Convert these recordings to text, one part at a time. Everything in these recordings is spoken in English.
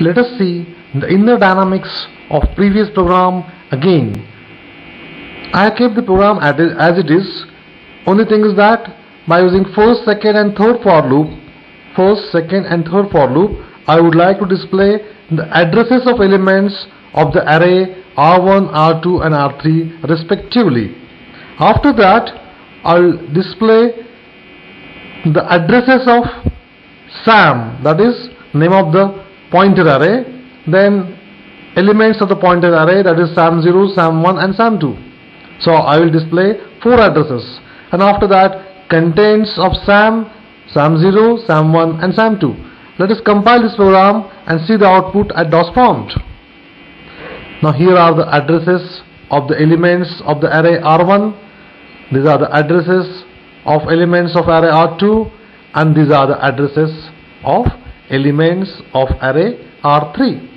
Let us see the inner dynamics of previous program again. I have kept the program as it is. Only thing is that by using first, second and third for loop, first, second and third for loop, I would like to display the addresses of elements of the array R1, R2 and R3 respectively. After that, I'll display the addresses of SAM that is name of the pointer array then elements of the pointer array that is SAM0, SAM1 and SAM2 so I will display four addresses. And after that contents of SAM, SAM0, SAM1 and SAM2 let us compile this program and see the output at DOS prompt. Now here are the addresses of the elements of the array R1 these are the addresses of elements of array R2 and these are the addresses of elements of array R3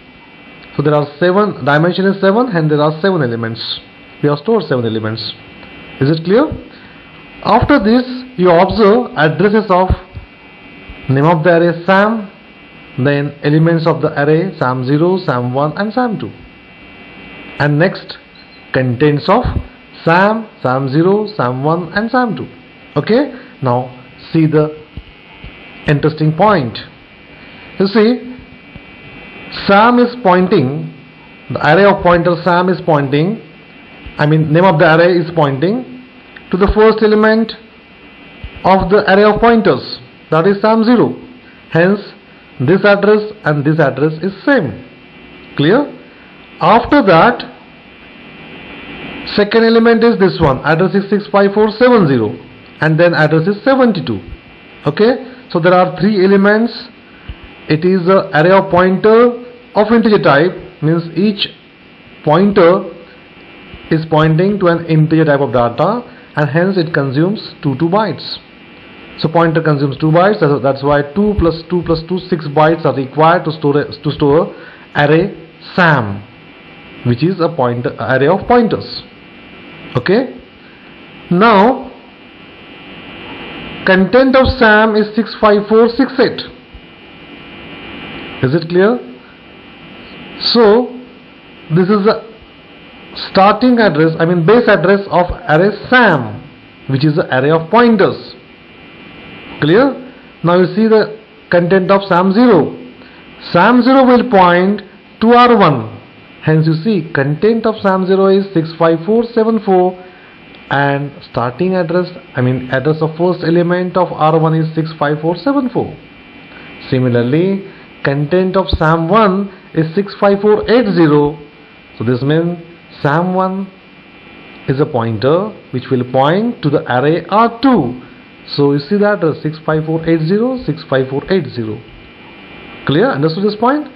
So there are seven, dimension is 7 and there are 7 elements. We have stored 7 elements. Is it clear? After this you observe addresses of name of the array SAM then elements of the array SAM0, SAM1 and SAM2 and next contents of SAM, SAM0, SAM1 and SAM2 okay now see the interesting point you see SAM is pointing the array of pointer SAM is pointing I mean name of the array is pointing to the first element of the array of pointers that is SAM0 hence this address and this address is same. Clear? After that second element is this one. Address is 65470 and then address is 72 okay? So there are three elements it is the array of pointer of integer type means each pointer is pointing to an integer type of data and hence it consumes 2 2 bytes. So pointer consumes 2 bytes that's why 2 plus 2 plus 2 6 bytes are required to store to store array sam which is a pointer array of pointers. Okay? Now content of SAM is 65468 is it clear? So this is the starting address I mean base address of array SAM which is the array of pointers. Clear? Now you see the content of SAM0 SAM0 will point to R1 hence you see content of SAM0 is 65474 and starting address I mean address of first element of R1 is 65474 similarly content of SAM1 is 65480 so this means SAM1 is a pointer which will point to the array R2 so you see that address 65480 65480 clear? Understood this point?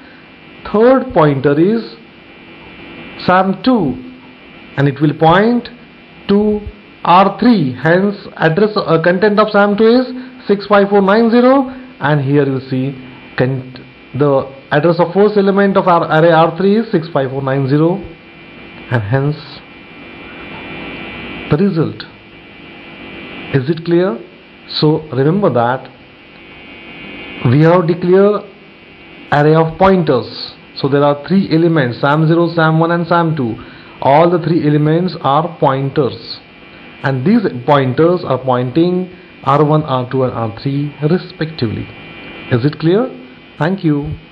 Third pointer is SAM2 and it will point to R3 hence address uh, content of SAM2 is 65490 and here you see the address of first element of our array R3 is 65490 and hence the result is it clear so remember that we have declared array of pointers so there are three elements SAM0, SAM1 and SAM2. All the three elements are pointers. And these pointers are pointing R1, R2 and R3 respectively. Is it clear? Thank you.